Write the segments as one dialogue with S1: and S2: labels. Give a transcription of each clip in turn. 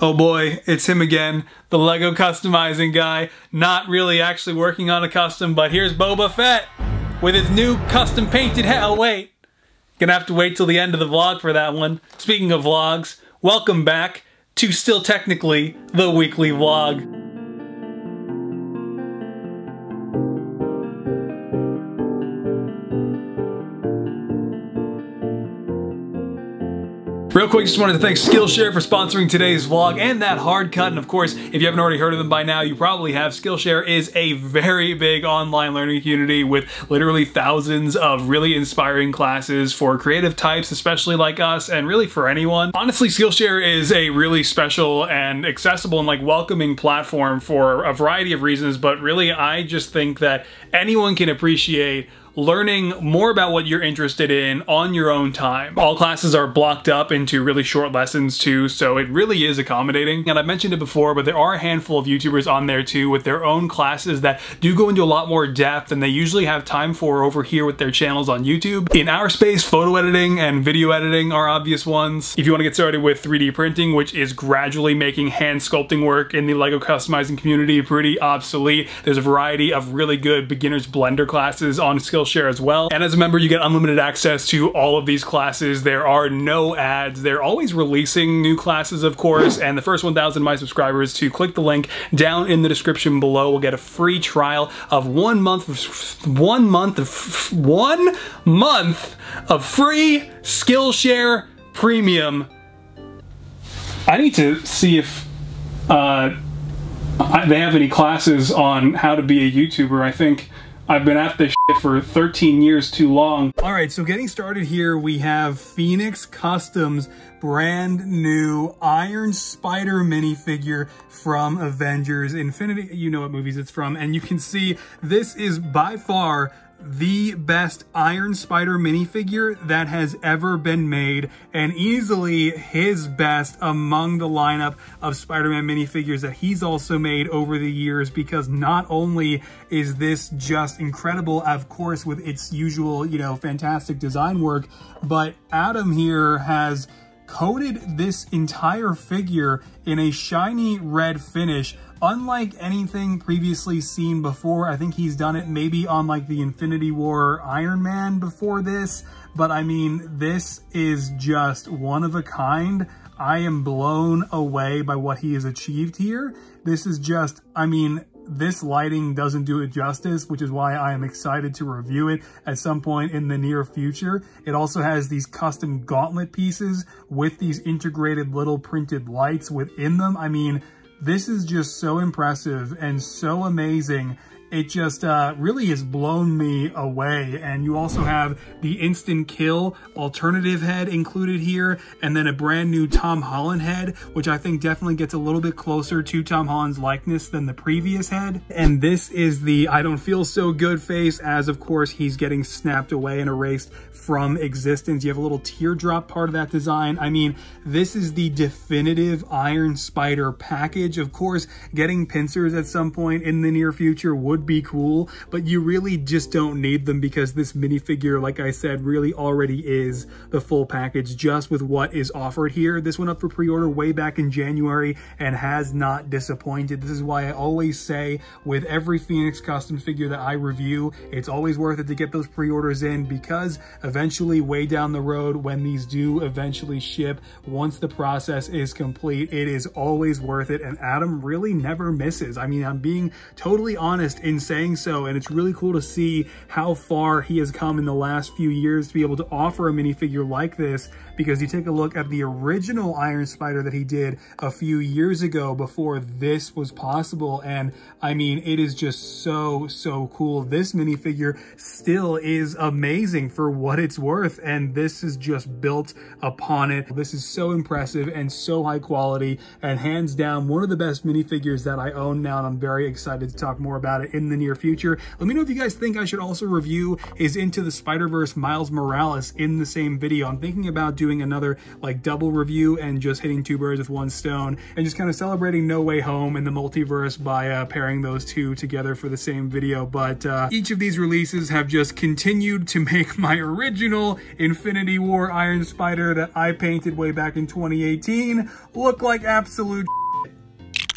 S1: Oh boy, it's him again, the Lego customizing guy. Not really actually working on a custom, but here's Boba Fett with his new custom painted head. Oh wait, gonna have to wait till the end of the vlog for that one. Speaking of vlogs, welcome back to still technically the weekly vlog. Real quick, just wanted to thank Skillshare for sponsoring today's vlog and that hard cut. And of course, if you haven't already heard of them by now, you probably have. Skillshare is a very big online learning community with literally thousands of really inspiring classes for creative types, especially like us, and really for anyone. Honestly, Skillshare is a really special and accessible and like welcoming platform for a variety of reasons, but really I just think that anyone can appreciate learning more about what you're interested in on your own time. All classes are blocked up into really short lessons too, so it really is accommodating. And I mentioned it before, but there are a handful of YouTubers on there too with their own classes that do go into a lot more depth than they usually have time for over here with their channels on YouTube. In our space, photo editing and video editing are obvious ones. If you want to get started with 3D printing, which is gradually making hand sculpting work in the LEGO customizing community pretty obsolete, there's a variety of really good beginner's blender classes on Skillshare Skillshare as well. And as a member, you get unlimited access to all of these classes. There are no ads. They're always releasing new classes, of course, and the first 1,000 my subscribers to click the link down in the description below will get a free trial of one month of, one month of, one month of free Skillshare Premium. I need to see if uh, they have any classes on how to be a YouTuber. I think I've been at this for 13 years too long. All right, so getting started here, we have Phoenix Customs brand new Iron Spider minifigure from Avengers Infinity. You know what movies it's from. And you can see this is by far the best Iron Spider minifigure that has ever been made and easily his best among the lineup of Spider-Man minifigures that he's also made over the years because not only is this just incredible, of course, with its usual, you know, fantastic design work, but Adam here has coated this entire figure in a shiny red finish unlike anything previously seen before. I think he's done it maybe on like the Infinity War Iron Man before this, but I mean, this is just one of a kind. I am blown away by what he has achieved here. This is just, I mean, this lighting doesn't do it justice, which is why I am excited to review it at some point in the near future. It also has these custom gauntlet pieces with these integrated little printed lights within them. I mean, this is just so impressive and so amazing it just uh, really has blown me away. And you also have the instant kill alternative head included here, and then a brand new Tom Holland head, which I think definitely gets a little bit closer to Tom Holland's likeness than the previous head. And this is the I don't feel so good face, as of course he's getting snapped away and erased from existence. You have a little teardrop part of that design. I mean, this is the definitive Iron Spider package. Of course, getting pincers at some point in the near future would would be cool, but you really just don't need them because this minifigure, like I said, really already is the full package just with what is offered here. This went up for pre-order way back in January and has not disappointed. This is why I always say with every Phoenix custom figure that I review, it's always worth it to get those pre-orders in because eventually way down the road when these do eventually ship, once the process is complete, it is always worth it. And Adam really never misses. I mean, I'm being totally honest in saying so. And it's really cool to see how far he has come in the last few years to be able to offer a minifigure like this because you take a look at the original Iron Spider that he did a few years ago before this was possible. And I mean, it is just so, so cool. This minifigure still is amazing for what it's worth. And this is just built upon it. This is so impressive and so high quality and hands down one of the best minifigures that I own now. And I'm very excited to talk more about it in the near future. Let me know if you guys think I should also review his Into the Spider-Verse Miles Morales in the same video. I'm thinking about doing another like double review and just hitting two birds with one stone and just kind of celebrating No Way Home and the multiverse by uh, pairing those two together for the same video. But uh, each of these releases have just continued to make my original Infinity War Iron Spider that I painted way back in 2018 look like absolute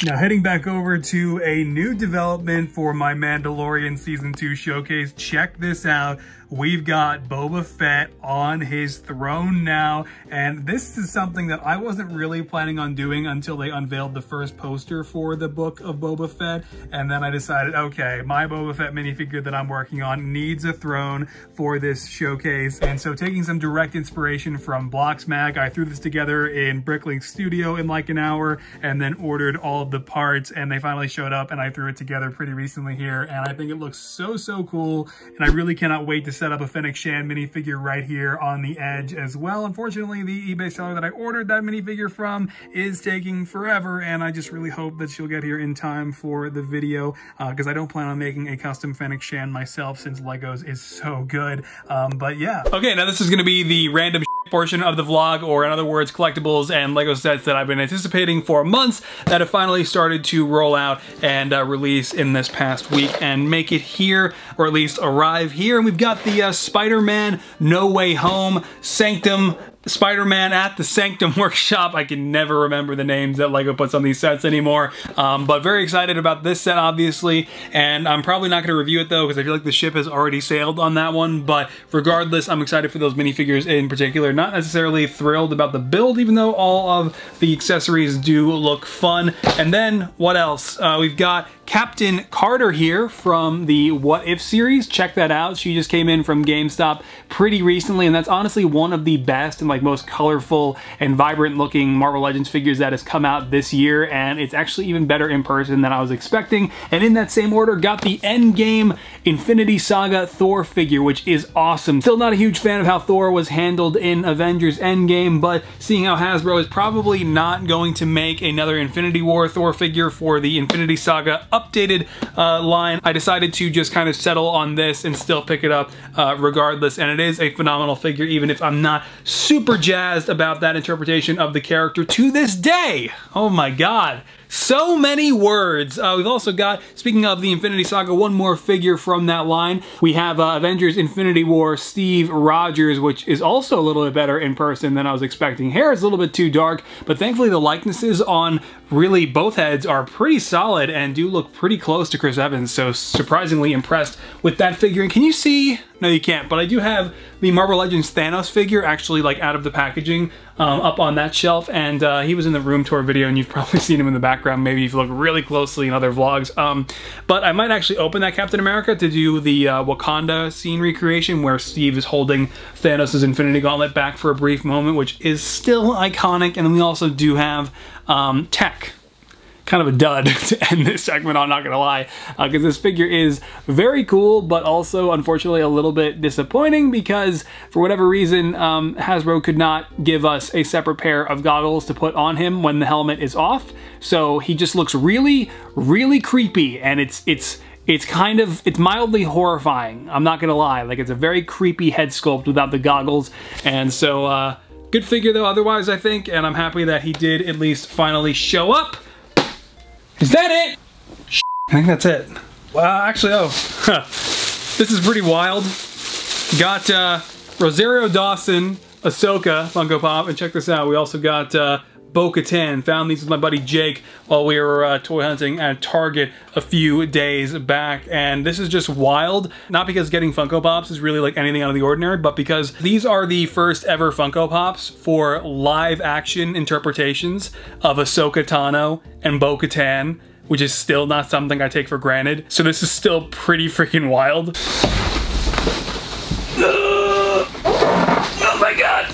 S1: now heading back over to a new development for my Mandalorian Season 2 showcase. Check this out. We've got Boba Fett on his throne now, and this is something that I wasn't really planning on doing until they unveiled the first poster for the book of Boba Fett, and then I decided, okay, my Boba Fett minifigure that I'm working on needs a throne for this showcase, and so taking some direct inspiration from Bloxmag, I threw this together in Bricklink Studio in like an hour, and then ordered all the parts, and they finally showed up, and I threw it together pretty recently here, and I think it looks so, so cool, and I really cannot wait to set up a Fennec Shand minifigure right here on the edge as well. Unfortunately, the eBay seller that I ordered that minifigure from is taking forever, and I just really hope that she'll get here in time for the video, because uh, I don't plan on making a custom Fennec Shand myself since Legos is so good. Um, but yeah. Okay, now this is going to be the random portion of the vlog, or in other words, collectibles and LEGO sets that I've been anticipating for months that have finally started to roll out and uh, release in this past week and make it here, or at least arrive here. And we've got the uh, Spider-Man No Way Home Sanctum Spider-Man at the Sanctum Workshop. I can never remember the names that LEGO puts on these sets anymore. Um, but very excited about this set, obviously. And I'm probably not going to review it, though, because I feel like the ship has already sailed on that one. But regardless, I'm excited for those minifigures in particular. Not necessarily thrilled about the build, even though all of the accessories do look fun. And then, what else? Uh, we've got Captain Carter here from the What If series. Check that out. She just came in from GameStop pretty recently, and that's honestly one of the best and like most colorful and vibrant looking Marvel Legends figures that has come out this year, and it's actually even better in person than I was expecting. And in that same order, got the Endgame Infinity Saga Thor figure, which is awesome. Still not a huge fan of how Thor was handled in Avengers Endgame, but seeing how Hasbro is probably not going to make another Infinity War Thor figure for the Infinity Saga updated uh, line, I decided to just kind of settle on this and still pick it up uh, regardless. And it is a phenomenal figure, even if I'm not super jazzed about that interpretation of the character to this day. Oh my god. So many words. Uh, we've also got, speaking of the Infinity Saga, one more figure from that line. We have uh, Avengers Infinity War Steve Rogers, which is also a little bit better in person than I was expecting. Hair is a little bit too dark, but thankfully the likenesses on really both heads are pretty solid and do look pretty close to Chris Evans, so surprisingly impressed with that figure. And can you see? No, you can't, but I do have the Marvel Legends Thanos figure actually like out of the packaging um, up on that shelf, and uh, he was in the room tour video, and you've probably seen him in the background, maybe if you look really closely in other vlogs. Um, but I might actually open that Captain America to do the uh, Wakanda scene recreation where Steve is holding Thanos' Infinity Gauntlet back for a brief moment, which is still iconic, and then we also do have um, Tech, kind of a dud to end this segment on, not gonna lie, because uh, this figure is very cool, but also unfortunately a little bit disappointing because for whatever reason, um, Hasbro could not give us a separate pair of goggles to put on him when the helmet is off. So he just looks really, really creepy, and it's it's it's kind of it's mildly horrifying i'm not gonna lie like it's a very creepy head sculpt without the goggles and so uh good figure though otherwise i think and i'm happy that he did at least finally show up is that it? I think that's it. Well, actually, oh, this is pretty wild. Got uh, Rosario Dawson, Ahsoka Funko Pop, and check this out. We also got uh, Bo-Katan. Found these with my buddy Jake while we were uh, toy hunting at Target a few days back. And this is just wild. Not because getting Funko Pops is really like anything out of the ordinary, but because these are the first ever Funko Pops for live action interpretations of Ahsoka Tano and Bo-Katan, which is still not something I take for granted. So this is still pretty freaking wild. Oh my god.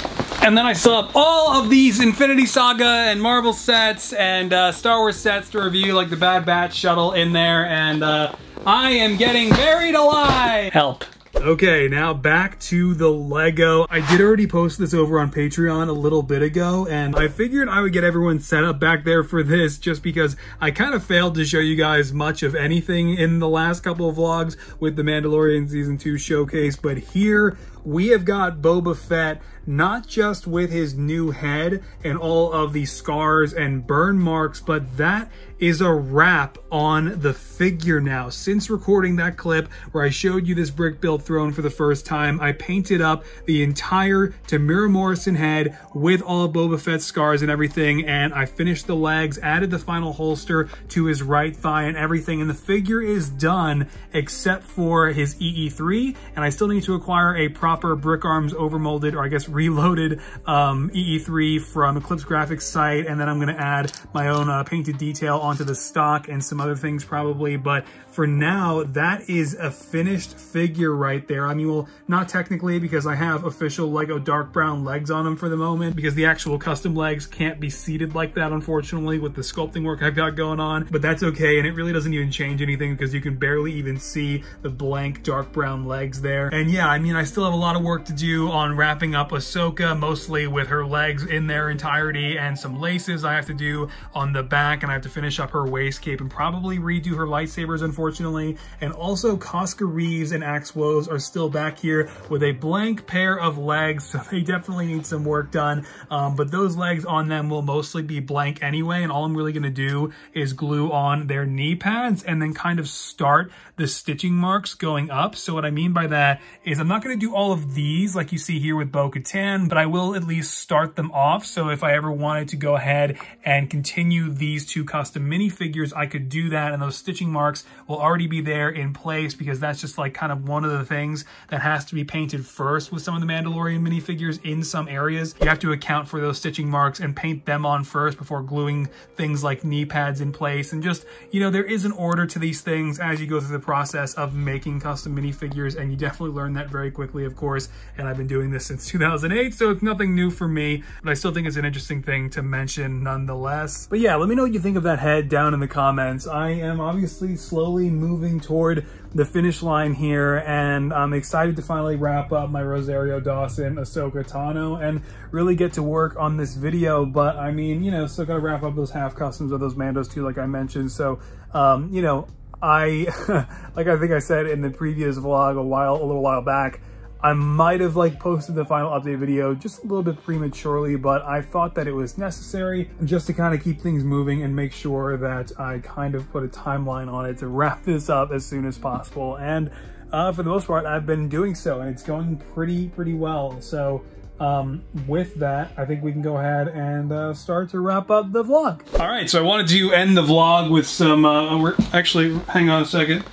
S1: And then I still have all of these Infinity Saga and Marvel sets and uh, Star Wars sets to review, like the Bad Batch shuttle in there, and uh, I am getting buried alive! Help. Okay, now back to the Lego. I did already post this over on Patreon a little bit ago, and I figured I would get everyone set up back there for this just because I kind of failed to show you guys much of anything in the last couple of vlogs with the Mandalorian Season 2 showcase, but here we have got Boba Fett not just with his new head and all of the scars and burn marks, but that is a wrap on the figure now. Since recording that clip where I showed you this brick built throne for the first time, I painted up the entire Temuera Morrison head with all Boba Fett's scars and everything, and I finished the legs, added the final holster to his right thigh and everything, and the figure is done except for his EE3, and I still need to acquire a proper Brick Arms overmolded, or I guess reloaded um, EE3 from Eclipse Grafx site, and then I'm gonna add my own uh, painted detail onto the stock and some other things probably, but for now, that is a finished figure right there. I mean, well, not technically because I have official Lego dark brown legs on them for the moment because the actual custom legs can't be seated like that, unfortunately, with the sculpting work I've got going on, but that's okay, and it really doesn't even change anything because you can barely even see the blank dark brown legs there. And yeah, I mean, I still have a lot of work to do on wrapping up Ahsoka, mostly with her legs in their entirety and some laces I have to do on the back, and I have to finish up her waist cape and probably redo her lightsabers, unfortunately. And also Koska Reeves and Axe are still back here with a blank pair of legs, so they definitely need some work done. Um, but those legs on them will mostly be blank anyway, and all I'm really gonna do is glue on their knee pads and then kind of start the stitching marks going up. So what I mean by that is I'm not gonna do all of these like you see here with Bo-Katan, but I will at least start them off. So if I ever wanted to go ahead and continue these two custom minifigures, I could do that. And those stitching marks will already be there in place because that's just like kind of one of the things that has to be painted first with some of the Mandalorian minifigures in some areas. You have to account for those stitching marks and paint them on first before gluing things like knee pads in place. And just, you know, there is an order to these things as you go through the process of making custom minifigures. And you definitely learn that very quickly, of course. And I've been doing this since 2008, so it's nothing new for me, but I still think it's an interesting thing to mention nonetheless. But yeah, let me know what you think of that head down in the comments. I am obviously slowly moving toward the finish line here, and I'm excited to finally wrap up my Rosario Dawson Ahsoka Tano and really get to work on this video. But I mean, you know, still gotta wrap up those half customs of those Mandos too, like I mentioned. So, um, you know, I, like I think I said in the previous vlog a while, a little while back, I might have like posted the final update video just a little bit prematurely, but I thought that it was necessary just to kind of keep things moving and make sure that I kind of put a timeline on it to wrap this up as soon as possible. And uh, for the most part, I've been doing so and it's going pretty, pretty well. So um, with that, I think we can go ahead and uh, start to wrap up the vlog. All right, so I wanted to end the vlog with some, uh, actually, hang on a second.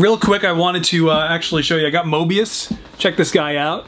S1: Real quick, I wanted to uh, actually show you, I got Mobius. Check this guy out.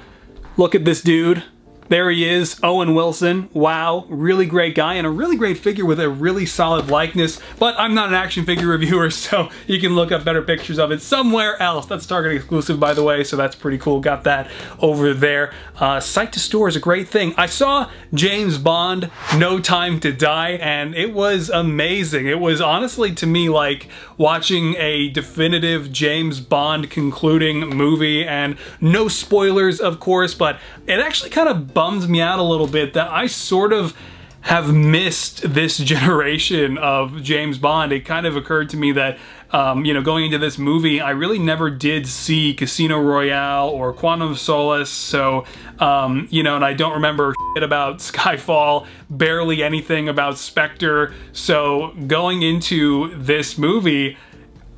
S1: Look at this dude. There he is, Owen Wilson. Wow, really great guy and a really great figure with a really solid likeness. But I'm not an action figure reviewer, so you can look up better pictures of it somewhere else. That's Target exclusive, by the way, so that's pretty cool. Got that over there. Uh, Site to store is a great thing. I saw James Bond, No Time to Die, and it was amazing. It was honestly, to me, like watching a definitive James Bond concluding movie, and no spoilers, of course, but it actually kind of bums me out a little bit that I sort of have missed this generation of James Bond. It kind of occurred to me that, um, you know, going into this movie, I really never did see Casino Royale or Quantum of Solace. So, um, you know, and I don't remember shit about Skyfall, barely anything about Spectre. So going into this movie,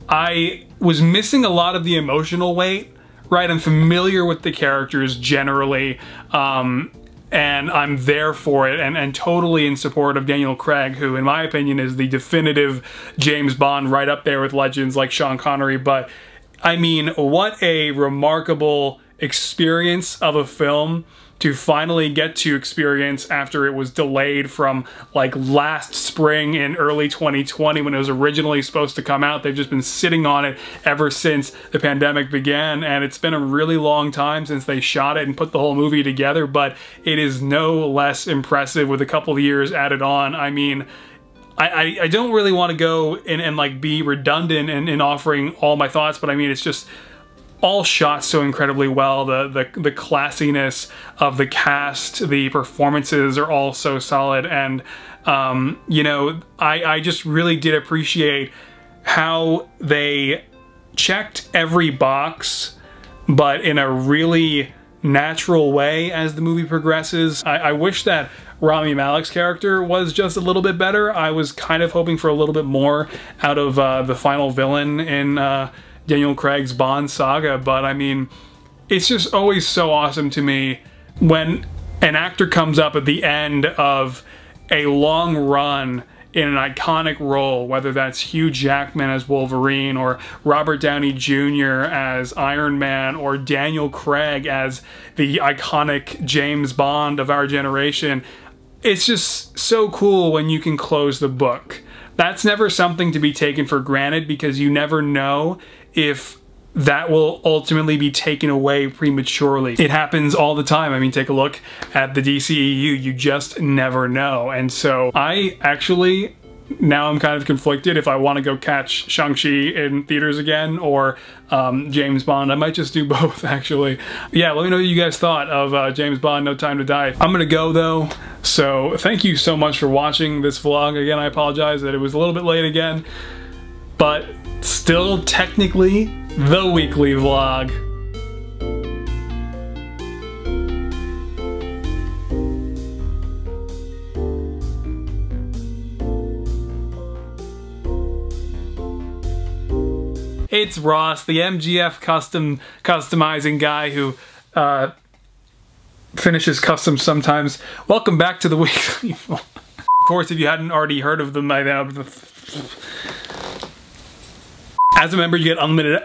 S1: I was missing a lot of the emotional weight right? I'm familiar with the characters generally, um, and I'm there for it and, and totally in support of Daniel Craig, who, in my opinion, is the definitive James Bond right up there with legends like Sean Connery. But I mean, what a remarkable experience of a film to finally get to experience after it was delayed from like last spring in early 2020 when it was originally supposed to come out. They've just been sitting on it ever since the pandemic began and it's been a really long time since they shot it and put the whole movie together, but it is no less impressive with a couple of years added on. I mean, I, I, don't really want to go and, and like be redundant in, in offering all my thoughts, but I mean, it's just all shot so incredibly well. The, the the classiness of the cast, the performances are all so solid, and um, you know, I I just really did appreciate how they checked every box, but in a really natural way as the movie progresses. I, I wish that Rami Malek's character was just a little bit better. I was kind of hoping for a little bit more out of uh, the final villain in uh, Daniel Craig's Bond saga, but I mean, it's just always so awesome to me when an actor comes up at the end of a long run in an iconic role, whether that's Hugh Jackman as Wolverine or Robert Downey Jr. as Iron Man or Daniel Craig as the iconic James Bond of our generation. It's just so cool when you can close the book. That's never something to be taken for granted because you never know if that will ultimately be taken away prematurely. It happens all the time. I mean, take a look at the DCEU. You just never know. And so I actually now I'm kind of conflicted if I want to go catch Shang-Chi in theaters again or um, James Bond. I might just do both, actually. Yeah, let me know what you guys thought of uh, James Bond, No Time to Die. I'm gonna go, though, so thank you so much for watching this vlog. Again, I apologize that it was a little bit late again, but still technically the weekly vlog. It's Ross, the MGF custom customizing guy who uh, finishes customs sometimes. Welcome back to the weekly. of course, if you hadn't already heard of them by now, as a member, you get unlimited.